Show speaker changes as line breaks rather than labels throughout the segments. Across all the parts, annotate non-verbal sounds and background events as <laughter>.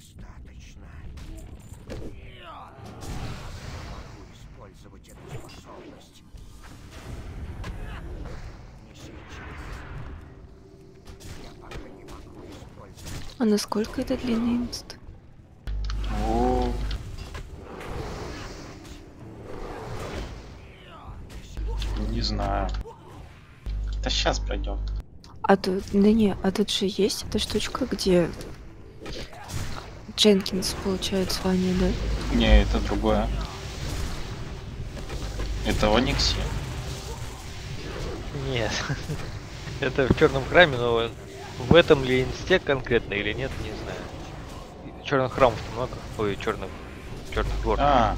достаточно. Я могу использовать эту способность. Не сейчас. Я пока не могу использовать. А насколько это длинный инст?
Ну, не знаю. Это сейчас пройдем.
А тут, да не, а тут же есть эта штучка, где Дженкинс получает звание, да?
Не, это другое. Это Оникси.
Нет. <laughs> Это в черном храме, но в этом ли инсте конкретно или нет, не знаю. Черных храмов много. Ой, черных. Черных гор.
А,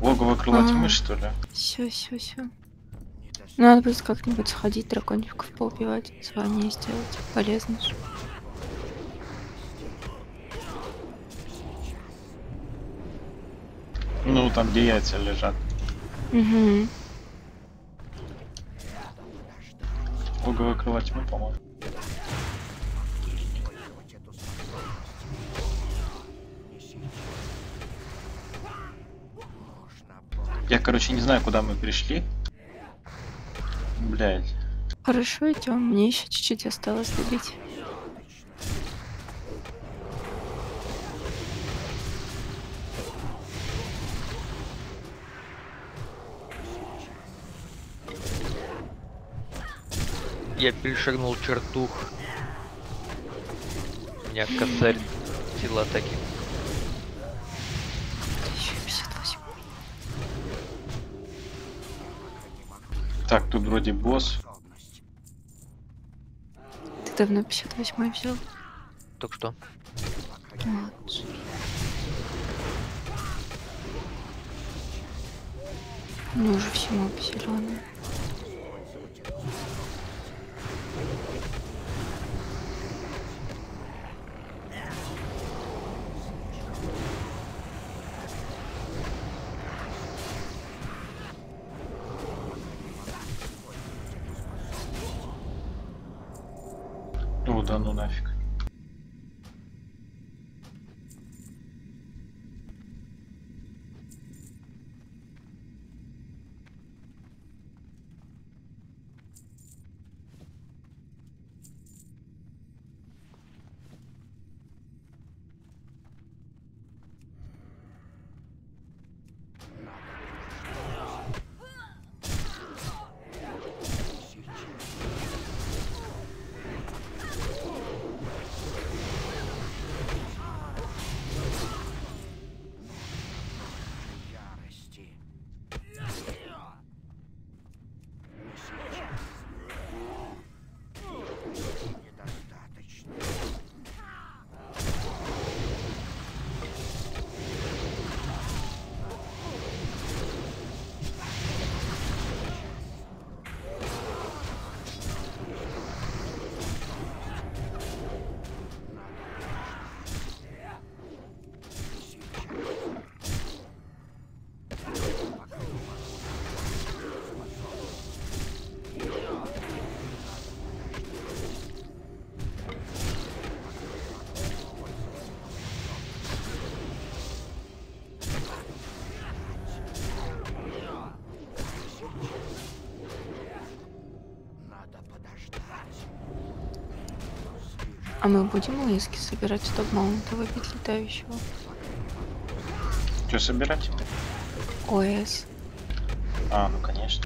логово крыла
А.
тьмы, что ли?
Все, все, все. Надо будет как-нибудь сходить, дракончиков поубивать, звание сделать. Полезно же.
Ну, там, где яйца лежат.
Угу.
Логово крыла тьмы, по-моему. Я, короче, не знаю, куда мы пришли. Блять.
Хорошо идем, мне еще чуть-чуть осталось добить.
Я перешагнул черту. У меня косарь сила атаки.
1058.
Так, тут вроде босс.
Ты давно 58 взял?
Только что.
Молодцы. Ну уже все мобы зеленые.
О, да ну
А мы будем лыски собирать, чтобы маунта выбить летающего?
Что собирать?
ОС.
А, ну конечно.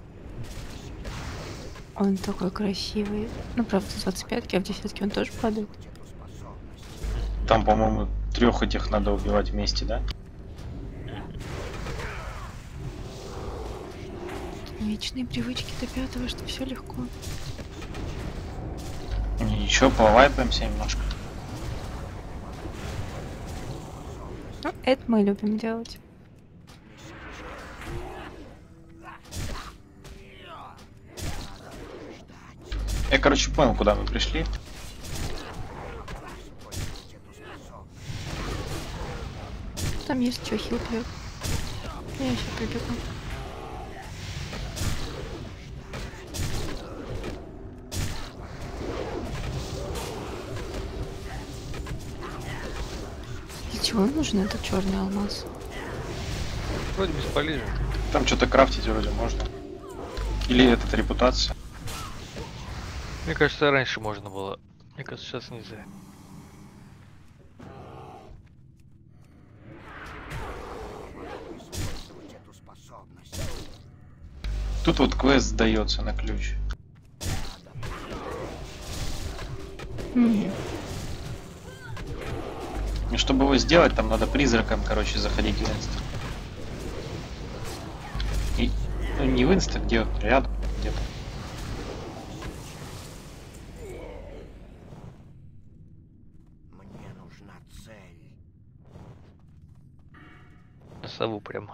Он такой красивый. Ну, правда, 25 а в десятке он тоже падает.
Там, по-моему, трех этих надо убивать вместе, да?
Вечные привычки до пятого, что все легко.
Ничего, повайпаемся немножко.
Ну, это мы любим делать.
Я, короче, понял, куда мы пришли.
Там есть что хил пьет. Я еще прибегу. чего им нужен этот черный алмаз?
Вроде бесполезен.
Там что-то крафтить вроде можно. Или этот репутация.
Мне кажется, раньше можно было. Мне кажется, сейчас нельзя.
Тут вот квест сдается на ключ.
Mm-hmm.
И чтобы его сделать, там надо призраком, короче, заходить в инста. И, ну, не в инста, где рядом где-то.
Мне нужна цель.
На сову прям.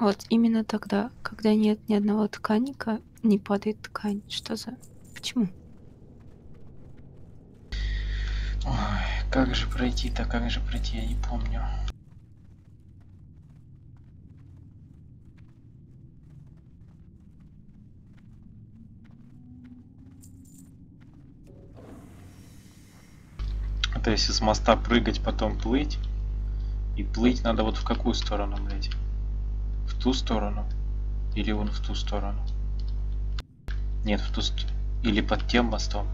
Вот именно тогда, когда нет ни одного тканика, не падает ткань. Что за... Почему?
Ой, как же пройти-то, как же пройти, я не помню. Это если с моста прыгать, потом плыть. И плыть надо вот в какую сторону, блядь? В ту сторону? Или вон в ту сторону? Нет, в ту сторону. Или под тем мостом.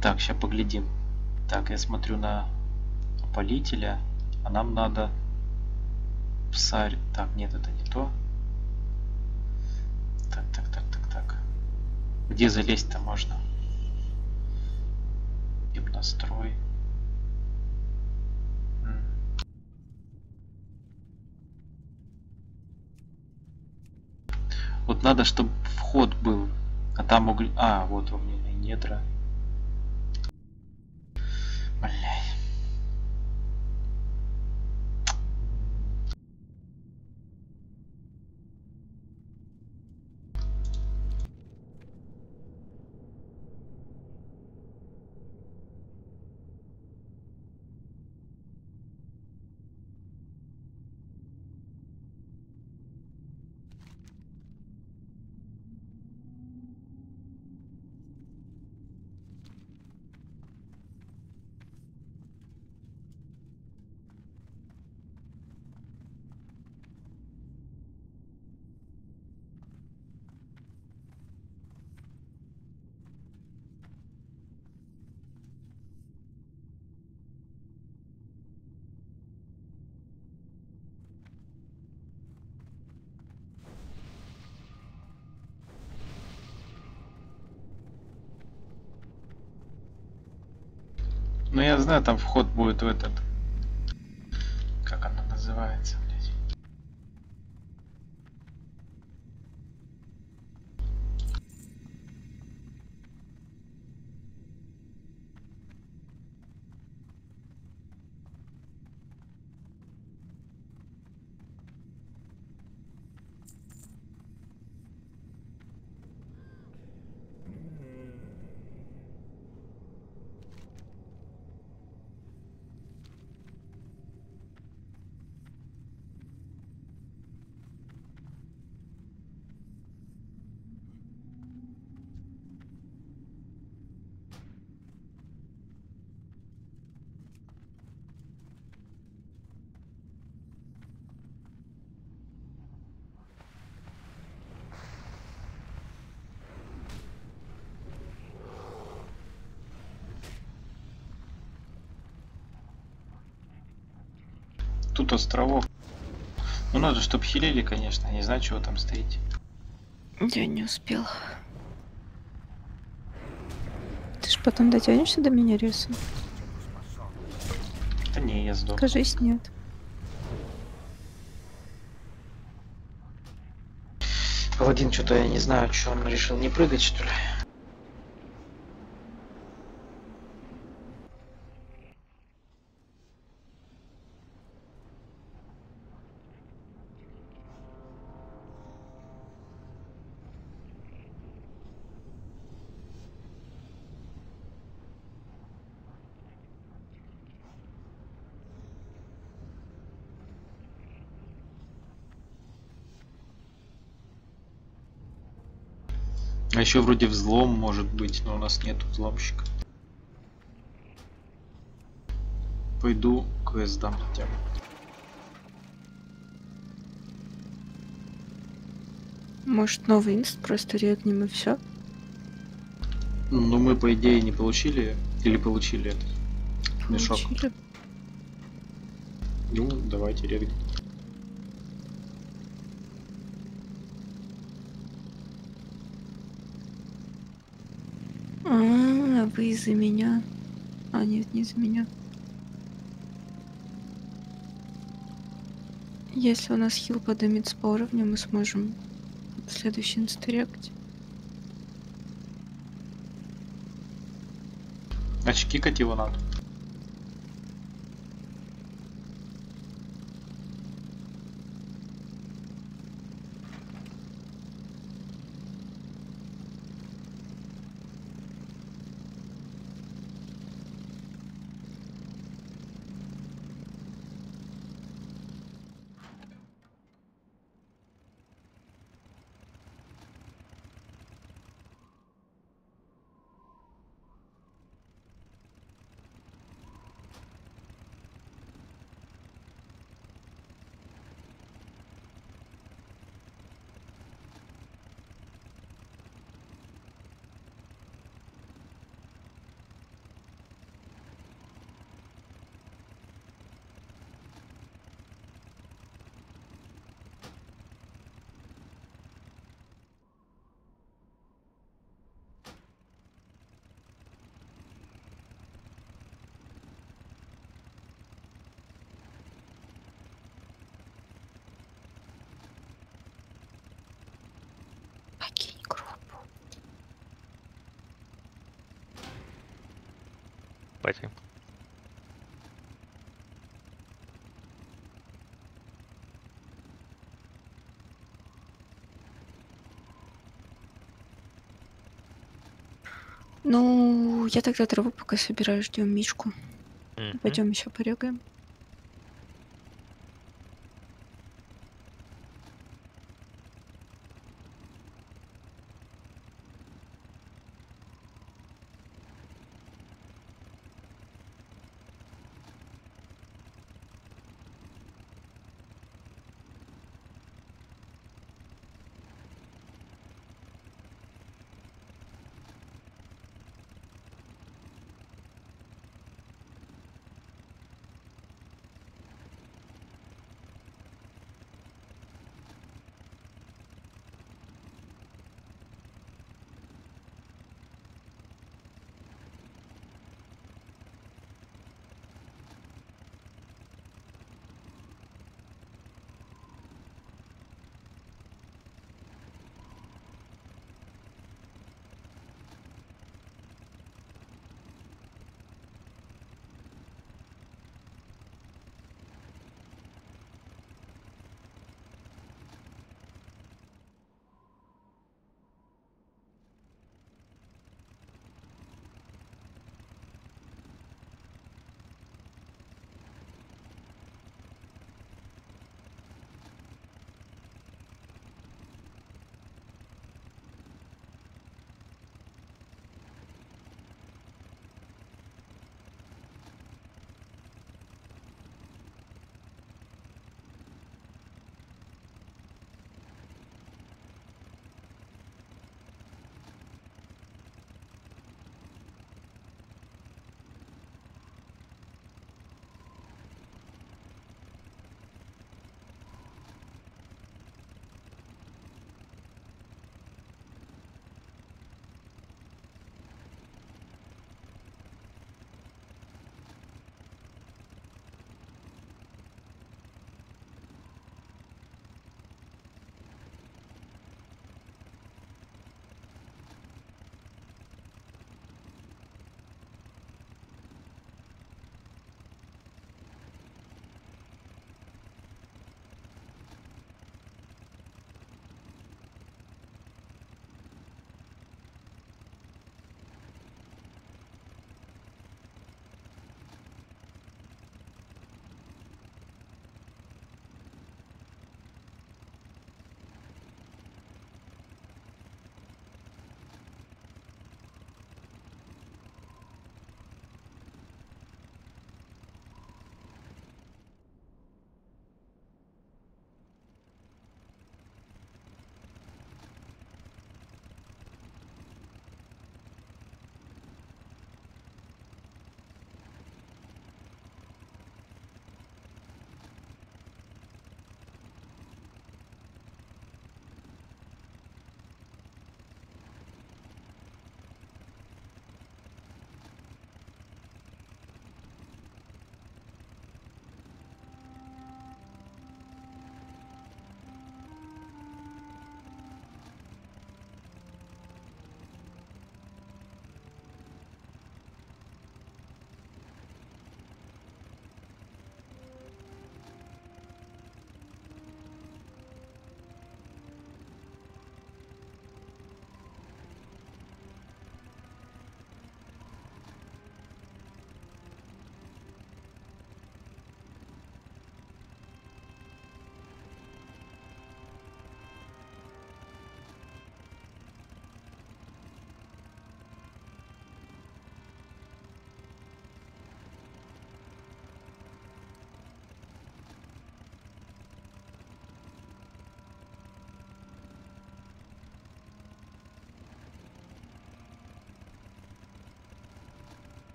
Так, сейчас поглядим. Так, я смотрю на опалителя, а нам надо псарь. Так, нет, это не то. Так, так, так, так, так. Где залезть-то можно? Им настрой. Вот надо, чтобы вход был. А там уголь... А, вот огненные недра. Блять. Ну я знаю, там вход будет в этот. Как она называется, блядь? Тут островок. Ну надо, чтоб хилили, конечно. Не знаю, чего там стоите.
Я не успел. Ты ж потом дотянешься до меня, Риса?
Да не, я сдох.
Кажись, нет.
Паладин, что-то я не знаю, что он решил не прыгать, что ли. А еще вроде взлом может быть, но у нас нет взломщика. Пойду квест дам хотя бы.
Может, новый инст просто регнем и все?
Ну мы по идее не получили или получили этот мешок. Ну давайте регнем.
А вы из-за меня? А, нет, не из-за меня. Если у нас хил поднимется по уровню, мы сможем следующий инстарект.
Значит, кикать его надо.
Пати.
Ну, я тогда траву пока собираю, ждем Мишку.
Мгм.
Пойдем еще порегаем.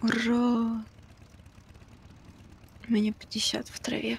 Ура! У меня 50 в траве.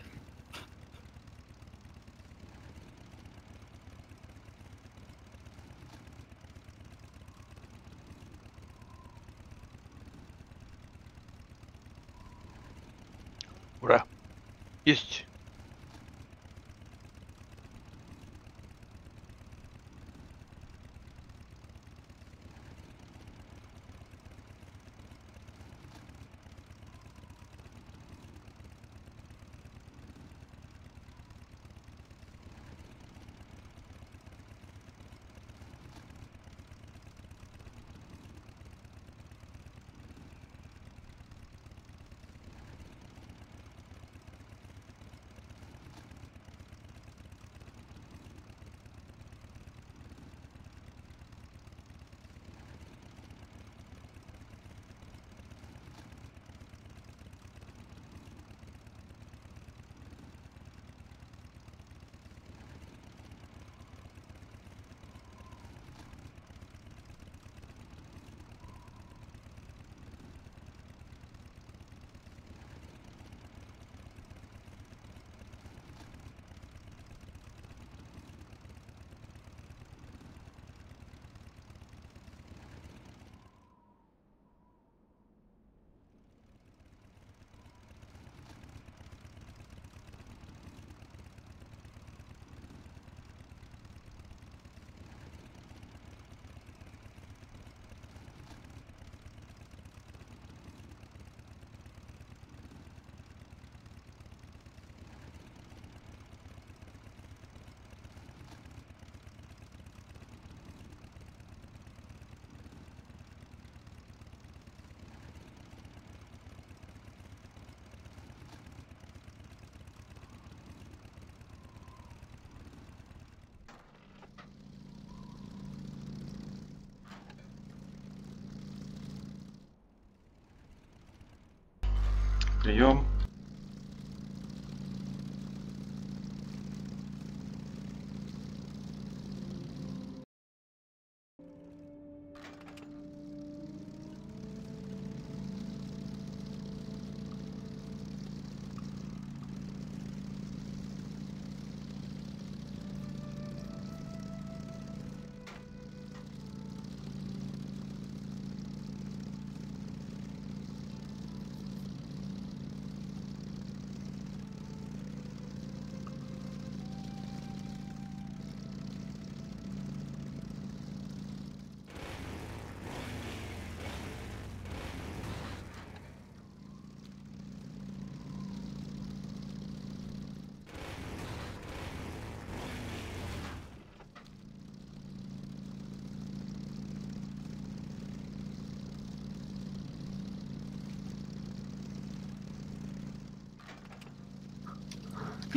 Прием.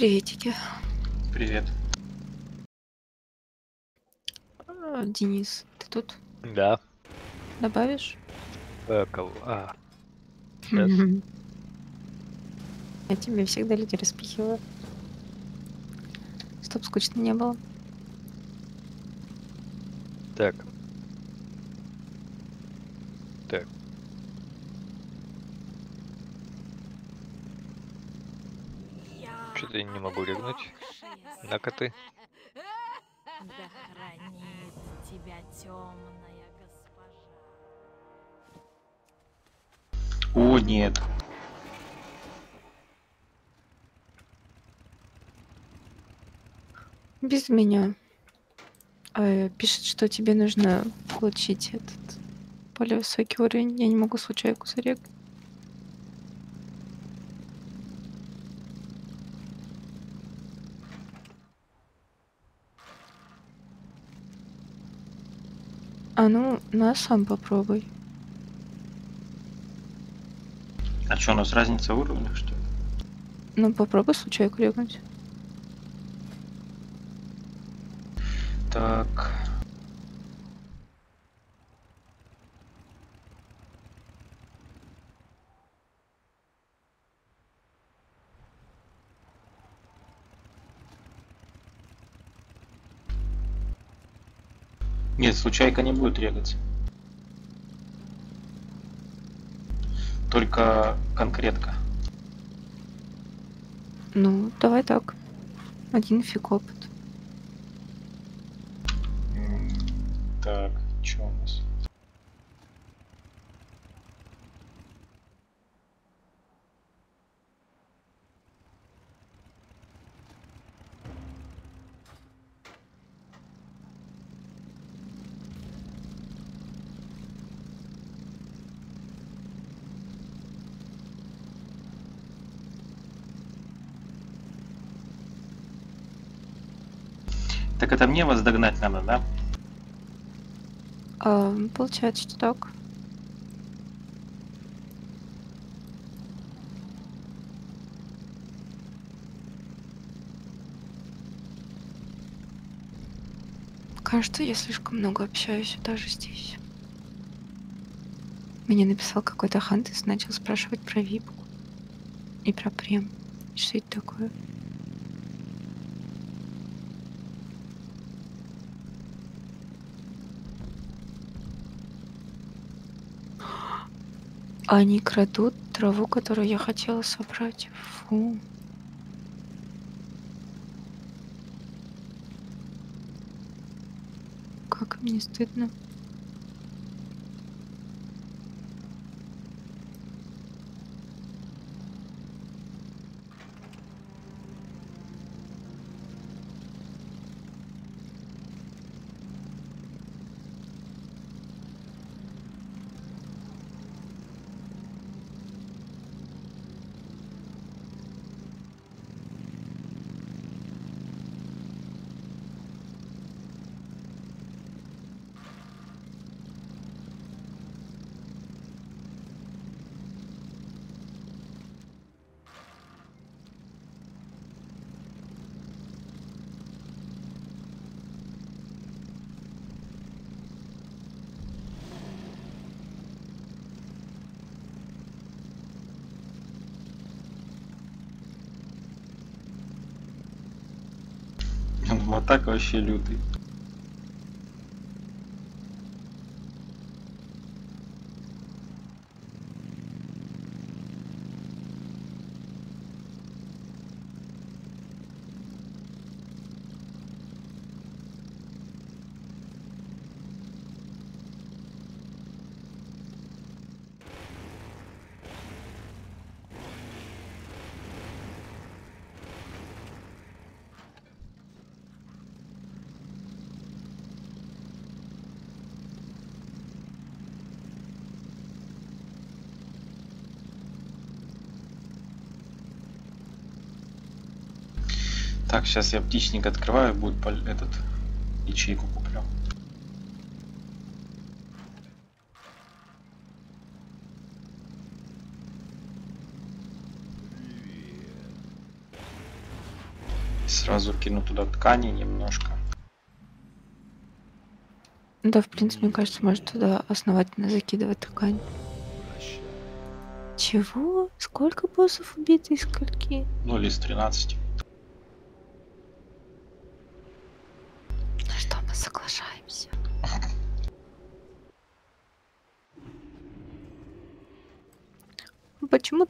Приветики.
Привет.
А, Денис, ты тут?
Да.
Добавишь?
Э, кого? А. Сейчас. <laughs>
Я тебе всегда люди распихиваю. Чтоб скучно не было.
Так. Что-то я не могу регнуть. На коты.
Да хранит тебя темная госпожа.
О, нет.
Без меня. Э, пишет, что тебе нужно получить этот более высокий уровень. Я не могу случайку зарегать. А ну, на сам попробуй.
А что, у нас разница в уровнях, что ли?
Ну, попробуй случайку регнуть.
Так. Случайка не будет регаться. только конкретка.
Ну, давай так. Один фиг опыт.
М, Так, что у нас? Это мне вас догнать надо, да?
А, получается, что так. Кажется, я слишком много общаюсь даже здесь. Мне написал какой-то хантес, начал спрашивать про випку и про прем. Что это такое? Они крадут траву, которую я хотела собрать. Фу. Как мне стыдно.
Вот так вообще лютый. Так, сейчас я птичник открываю, будет пол- этот ячейку куплю. Сразу кину туда ткани немножко.
Да, в принципе, мне кажется, может туда основательно закидывать ткань. Чего? Сколько боссов убито из скольки?
0 из 13.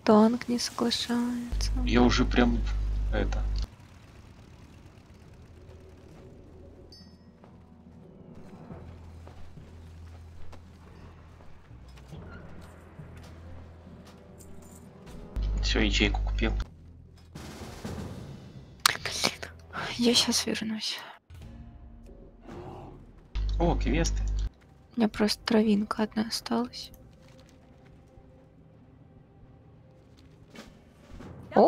Танк не соглашается?
Я уже прям это. Все, ячейку купил.
Я сейчас вернусь.
О, квесты.
У меня просто травинка одна осталась.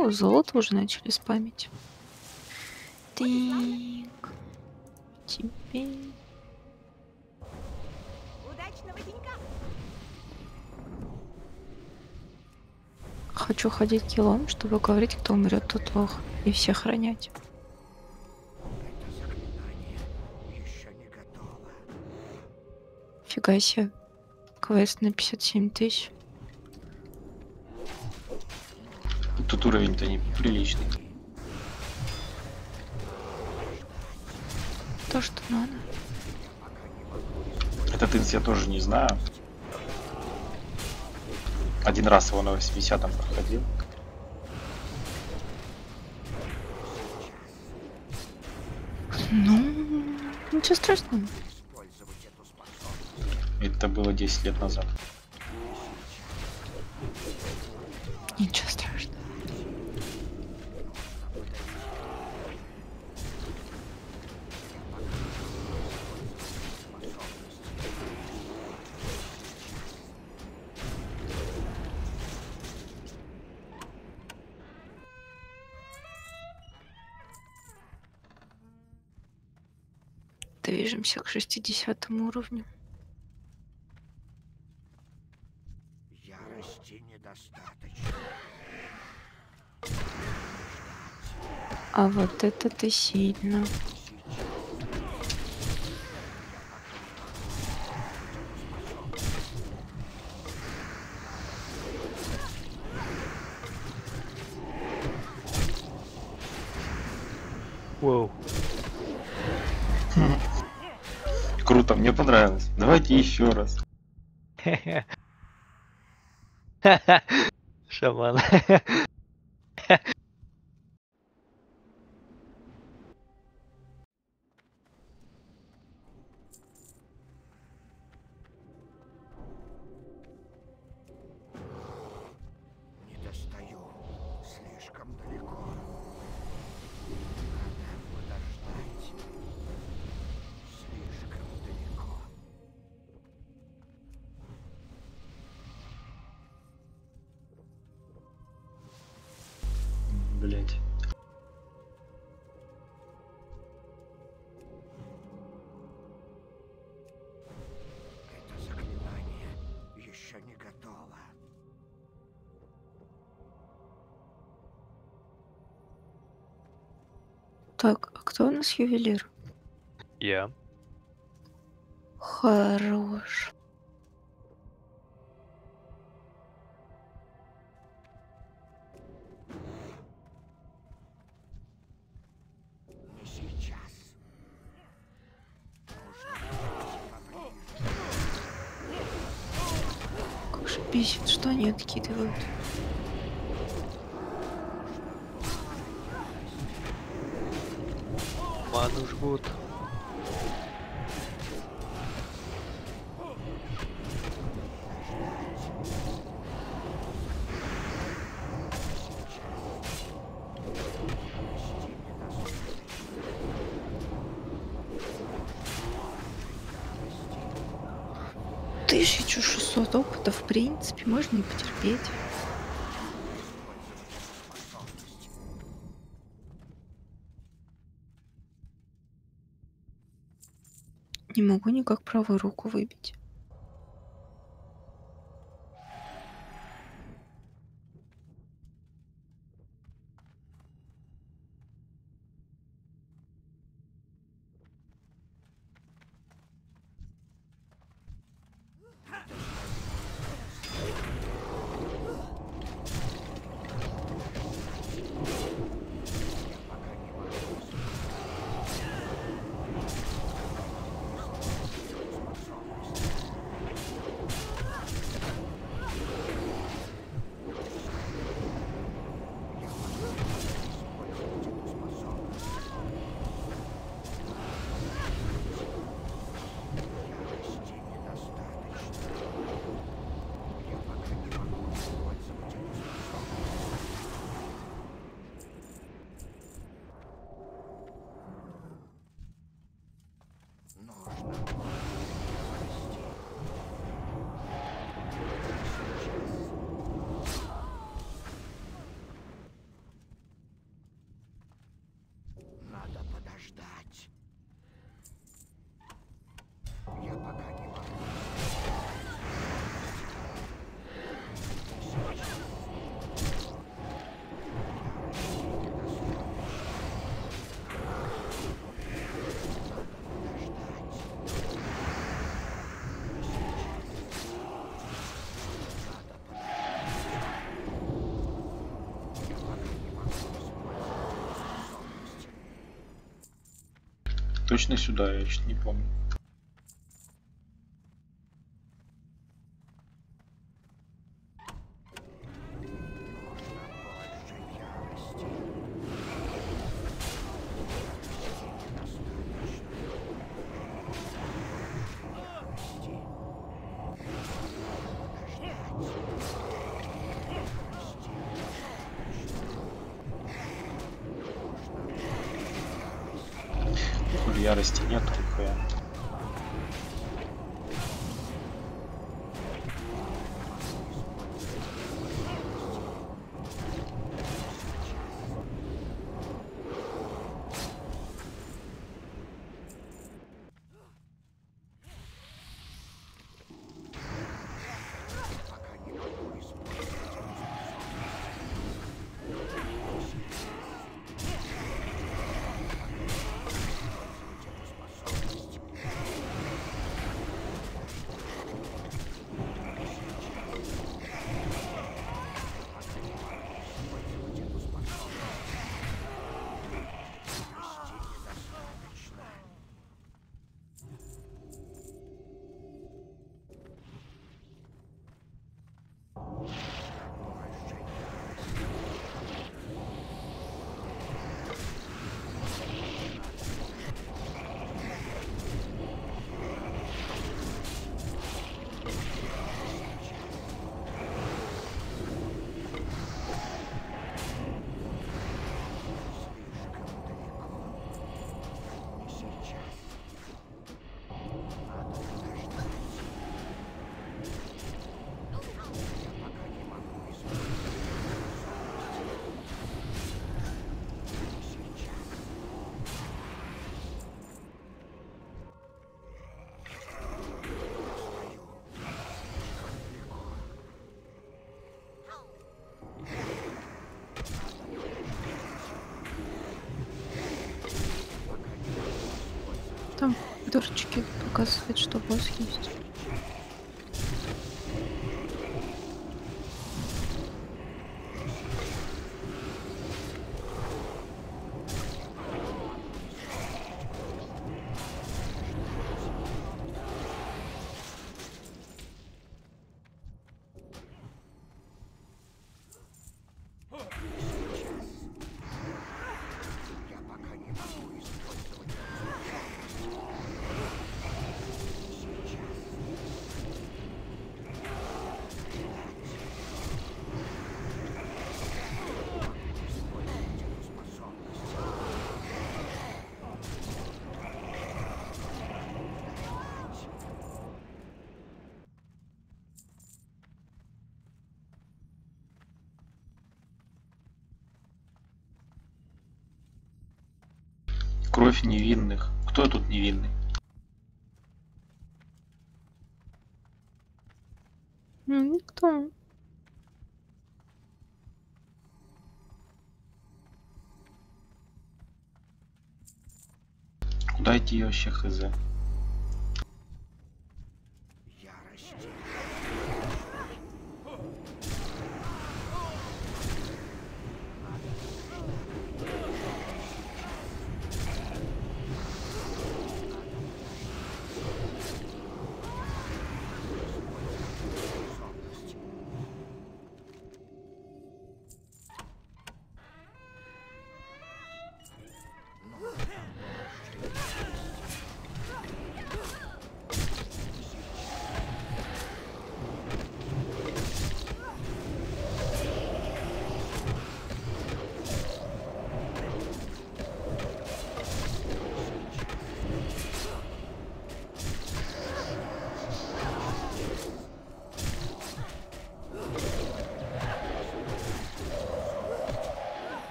О, золото уже начали спамить. Так. Теперь... Хочу ходить килом, чтобы говорить, кто умрет, тот лох. И всех ронять. Фига себе. Квест на 57 тысяч.
Тут уровень-то неприличный.
То, что надо.
Этот инс я тоже не знаю. Один раз его на 80-м проходил.
Ну, ничего страшного.
Это было 10 лет назад.
60 уровню.
Ярости недостаточно.
А вот это ты сильно.
Давайте еще раз. <laughs>
Шаман.
Так, а кто у нас ювелир?
Я.
Хорош.
Нужно поближе.
Как же бесит, что они откидывают.
Жгут.
Тысячу шестьсот опыта, в принципе, можно и потерпеть. Не могу никак правую руку выбить.
Точно сюда, я чуть не помню.
дурочки показывает, что босс есть.
Кровь невинных. Кто тут невинный?
Ну, никто.
Куда идти вообще хз?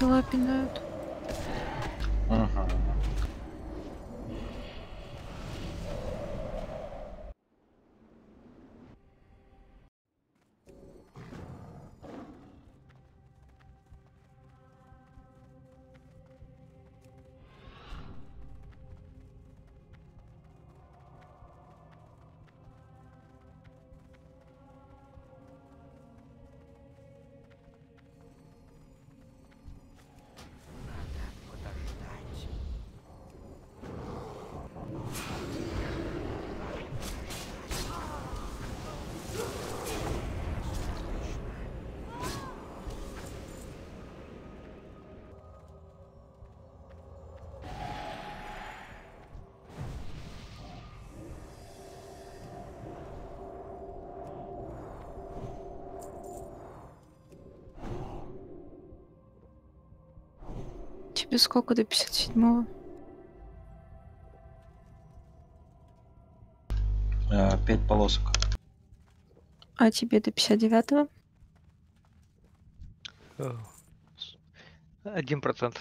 Лапина.
Тебе сколько до 57-го?
Э, Пять полосок.
А тебе до 59-го?
Э, Один процент.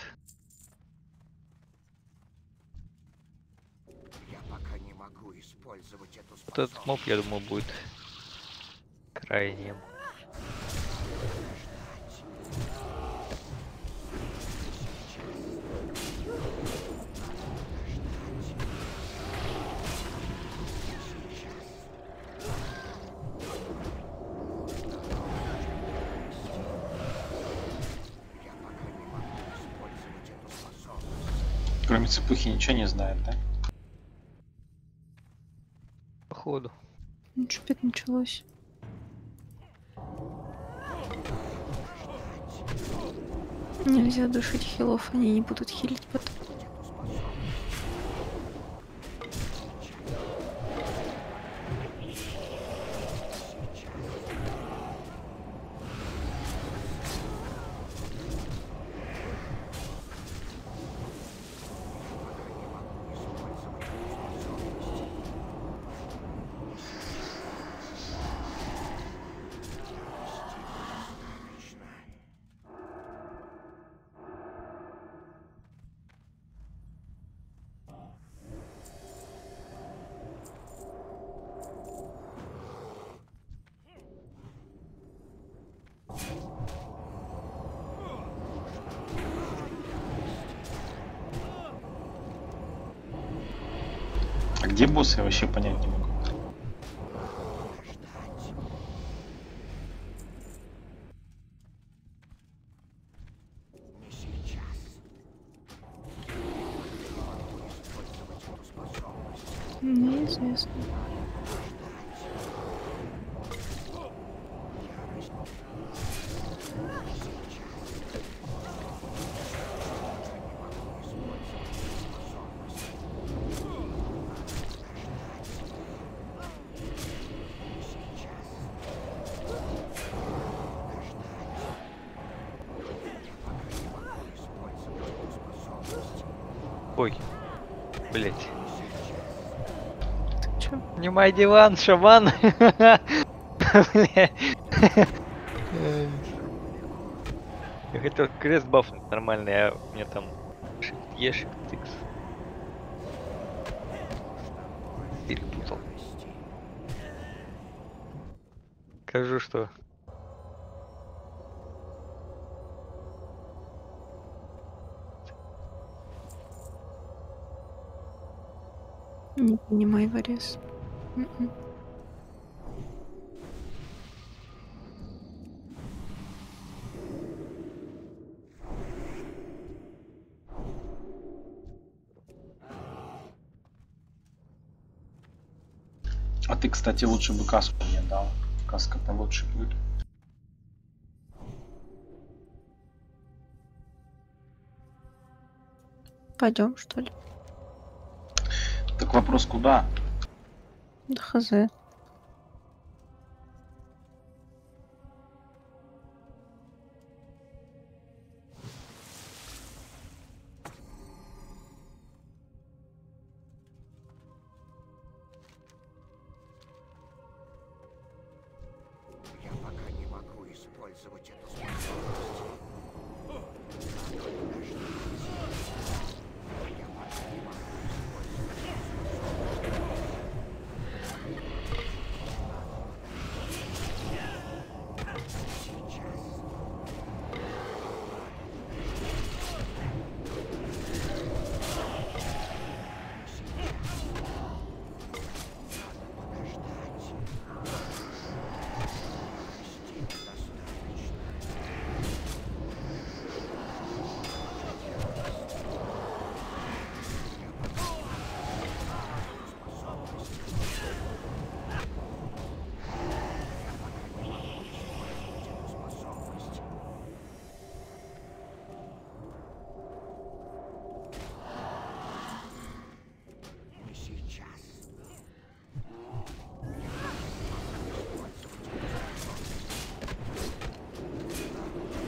Я пока не могу использовать эту
Вот
способность.
этот моб, я думаю, будет крайним.
Я пока не могу использовать эту способность.
Кроме цепухи ничего не знает, да?
Походу.
Ну, что опять началось? Нельзя душить хилов, они не будут хилить потом.
Где босс, я вообще понять не могу.
Мой диван, шаман. Я хотел крест бафнуть нормально, а у меня там E, Shift X. Перепутал. Скажу, что
Не понимай, Варес.
А ты, кстати, лучше бы каску мне дал. Каска-то лучше будет.
Пойдем, что ли?
Так вопрос куда?
Да хз.
Использовать эту способность.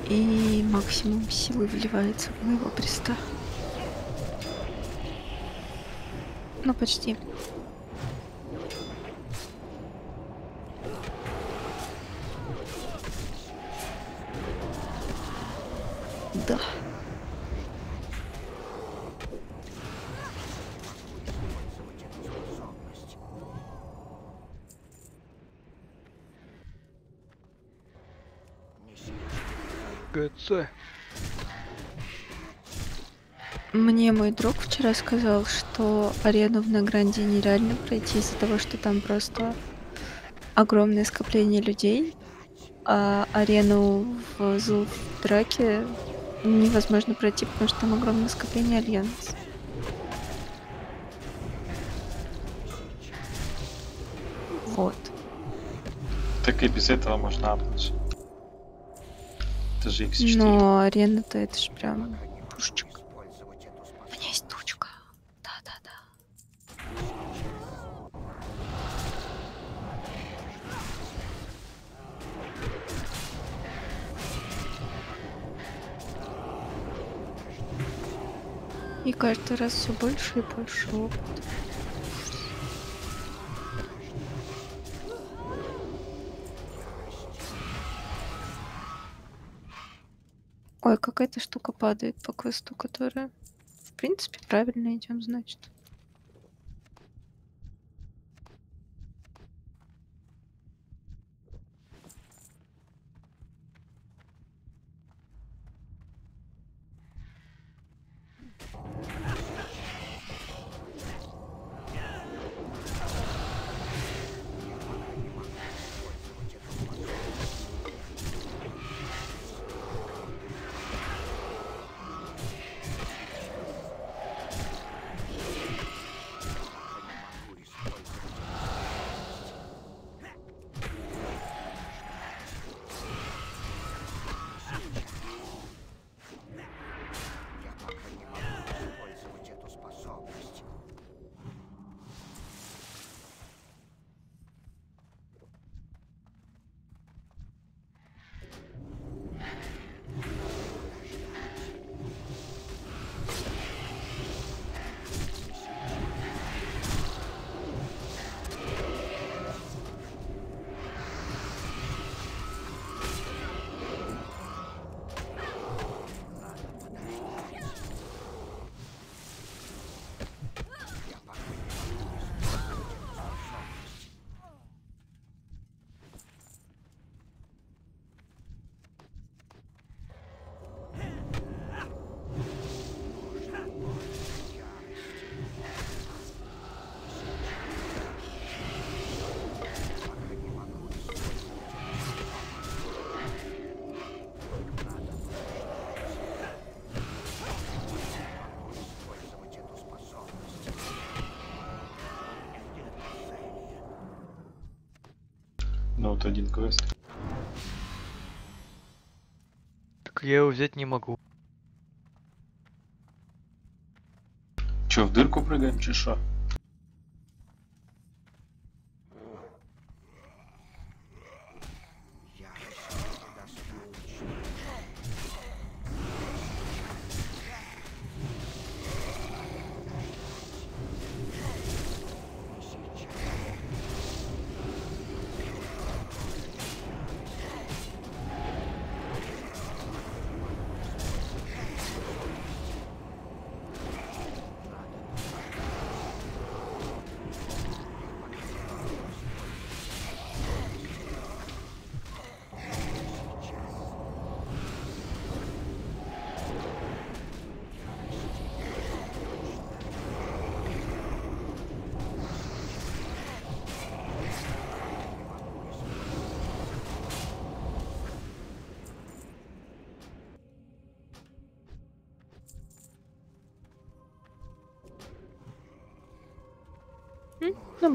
И максимум силы вливается в моего приста. Ну, почти. Вчера сказал, что арену в Награнде нереально пройти из-за того, что там просто огромное скопление людей, а арену в Зул в драке невозможно пройти, потому что там огромное скопление альянс. Вот.
Так и без этого можно апнуть. Это же X4.
Но арена-то это ж прям пушечка. Каждый раз все больше и больше опыта. Ой, какая-то штука падает по квесту, которая, в принципе, правильно идем, значит.
Вот один квест.
Так я его взять не могу.
Че, в дырку прыгаем, чи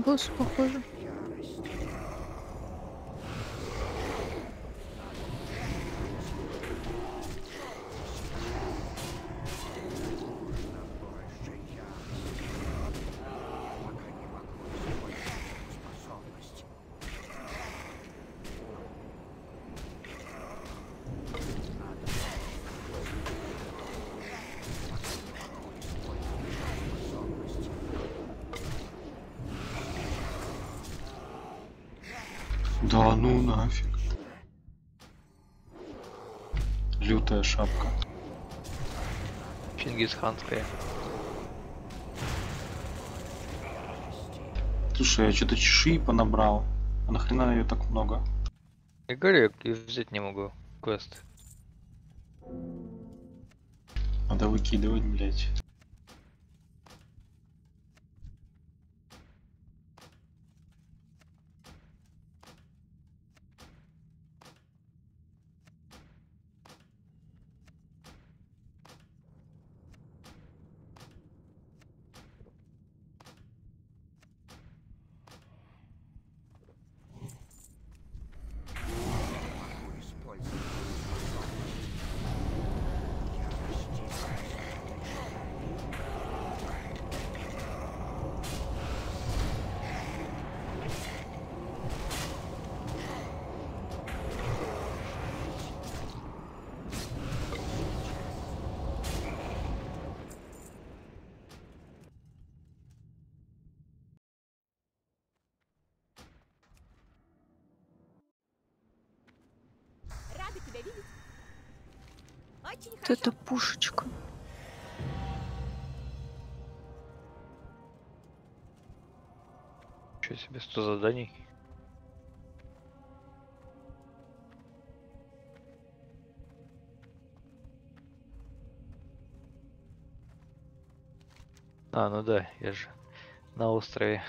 На босс похоже.
Больше ярости. Я пока не могу использовать эту способность. Надо
Да ну нафиг. Лютая шапка.
Чингисханская.
Слушай, я что-то чешуи понабрал. А нахрена ее так много?
Я говорю, я взять не могу. Квест.
Надо выкидывать, блять.
Могу использовать способность. Я растерян.
Рада тебя видеть. Очень
Вот
хорошо.
это пушечка.
Что себе 100 заданий? А, ну да, я же на острове.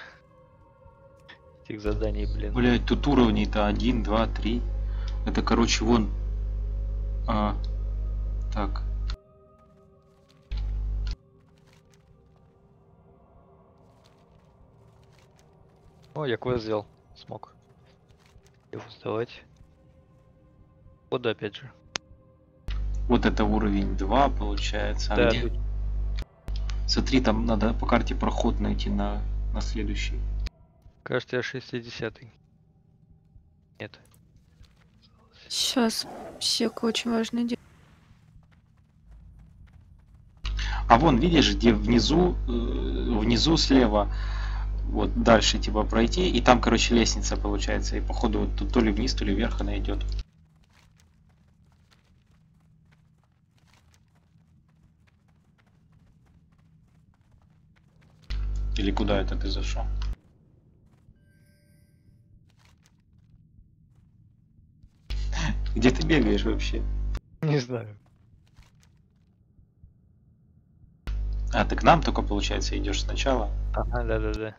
Этих заданий, блин.
Блять, тут уровней-то 1, 2, 3. Это, короче, вон. А, так.
Я квест сделал. Смог. Его сдавать. Вот опять же.
Вот это уровень 2 получается. А
Да,
где?
тут
Смотри, там надо по карте проход найти на, на следующий.
кажется, я 60 Нет.
Сейчас Сека очень важное дело.
А вон, видишь, где внизу, э, внизу слева, вот дальше типа пройти, и там, короче, лестница получается, и походу вот тут то ли вниз, то ли вверх она идет. Или куда это ты зашел? Где ты бегаешь вообще?
Не знаю.
А, ты к нам только, получается, идешь сначала?
Ага, да-да-да.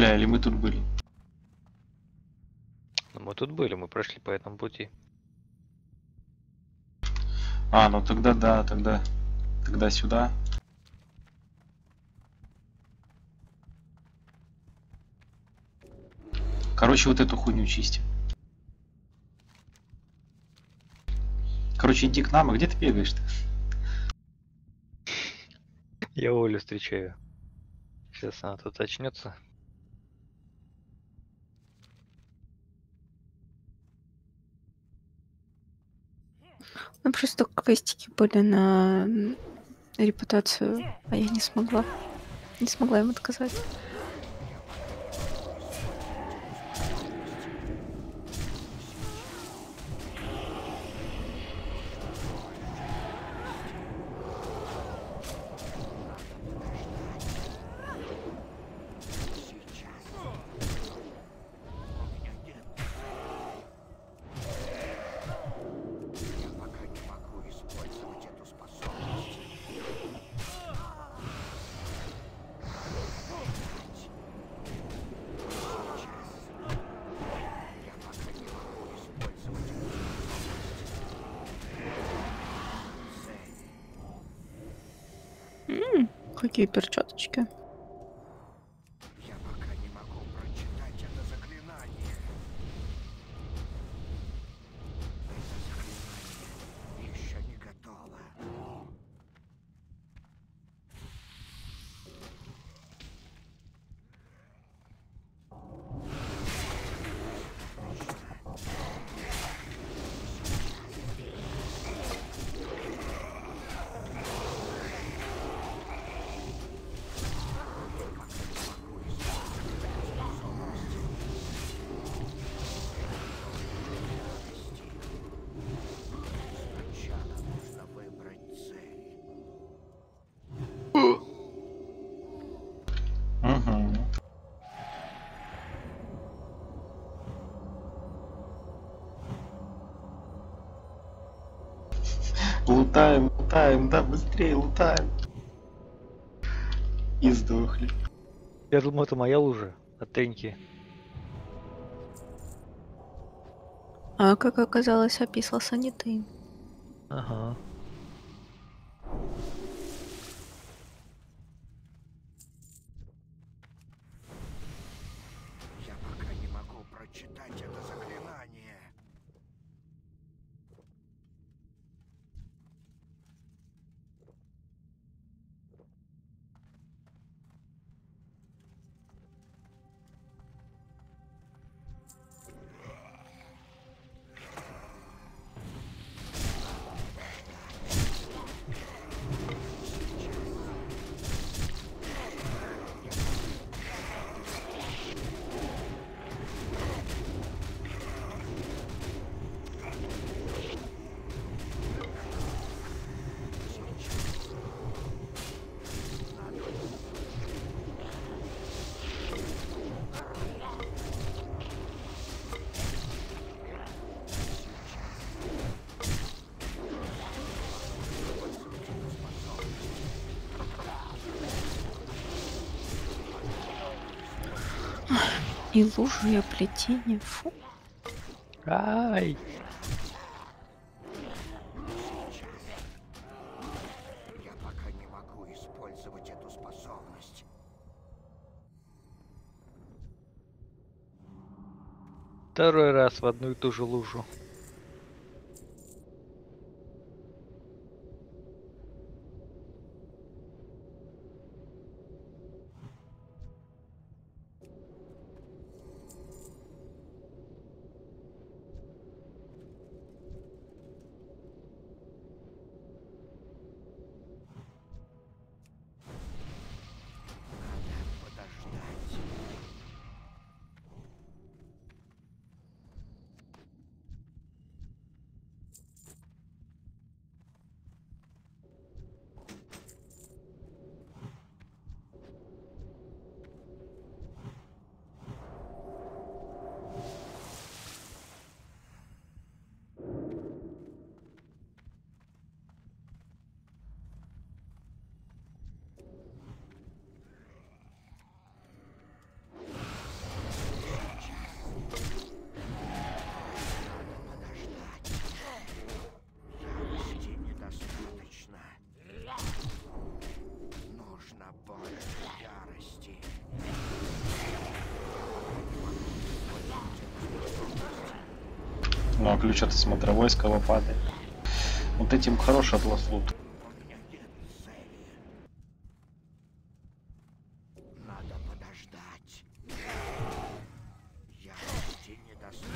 Бля, или мы тут были?
Ну, мы тут были, мы прошли по этому пути.
А, ну тогда да, тогда, тогда сюда. Короче, вот эту хуйню чистим. Короче, иди к нам, а где ты бегаешь-то?
Я Олю встречаю. Сейчас она тут очнется.
Ну просто квестики были на репутацию, а я не смогла. Не смогла им отказать. Какие перчаточки.
Лутаем, да, быстрее лутаем. И сдохли.
Я думал, это моя лужа от Теньки.
А как оказалось, описался не ты.
Ага.
И лужу, и плетение. Фу.
Ай!
Я пока не могу использовать эту способность.
Второй раз в одну и ту же лужу.
Ну а ключ от смотровой с кого падает. Вот этим хороший атлас лут.
У меня нет цели. Надо подождать. Ярости недостаточно.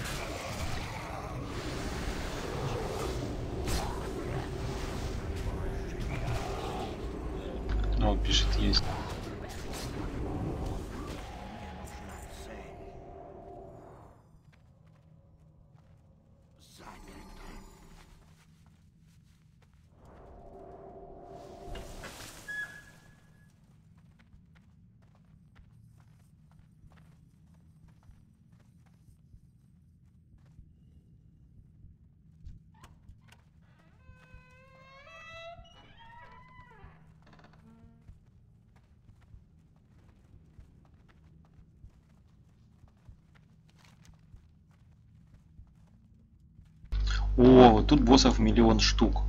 Ну вот пишет есть.
Мне нужна цель. Заперто.
О, вот тут боссов миллион штук.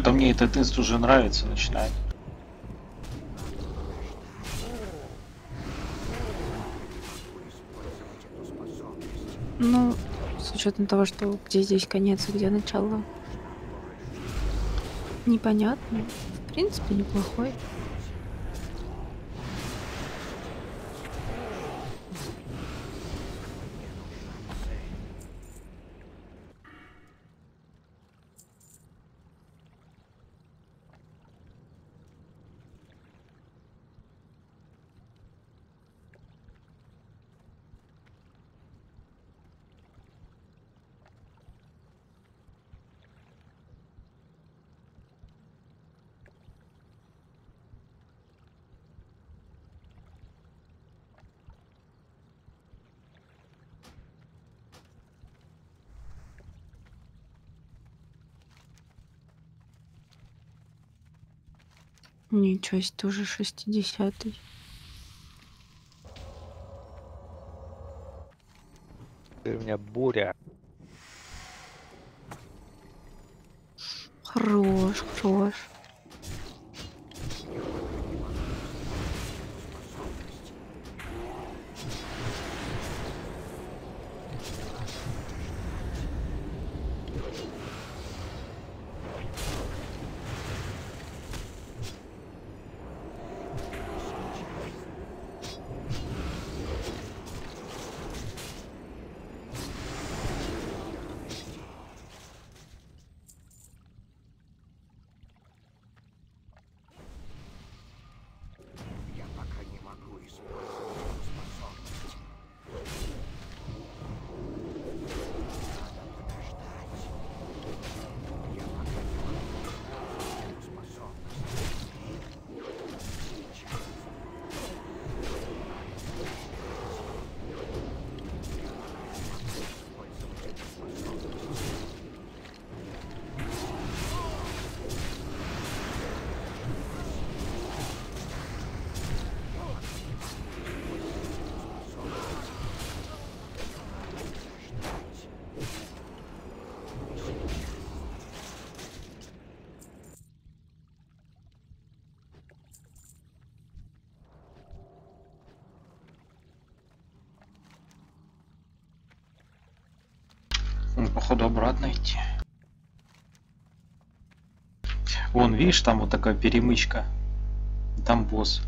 Что-то мне этот инст уже нравится, начинает.
Ну, с учетом того, что где здесь конец и где начало. Непонятно. В принципе, неплохой. Ничего себе, тоже 60-й.
Теперь у меня буря.
Походу обратно идти. Вон, видишь, там вот такая перемычка. Там босс.